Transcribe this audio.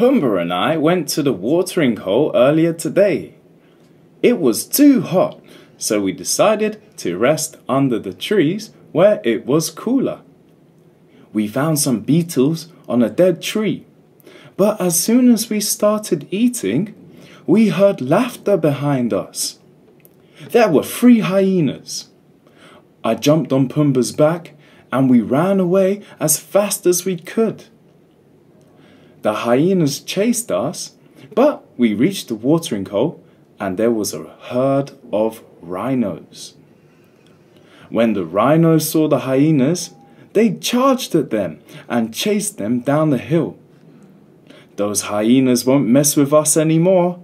Pumbaa and I went to the watering hole earlier today. It was too hot, so we decided to rest under the trees where it was cooler. We found some beetles on a dead tree, but as soon as we started eating, we heard laughter behind us. There were three hyenas. I jumped on Pumbaa's back and we ran away as fast as we could. The hyenas chased us, but we reached the watering hole and there was a herd of rhinos. When the rhinos saw the hyenas, they charged at them and chased them down the hill. Those hyenas won't mess with us anymore.